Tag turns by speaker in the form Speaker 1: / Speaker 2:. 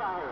Speaker 1: है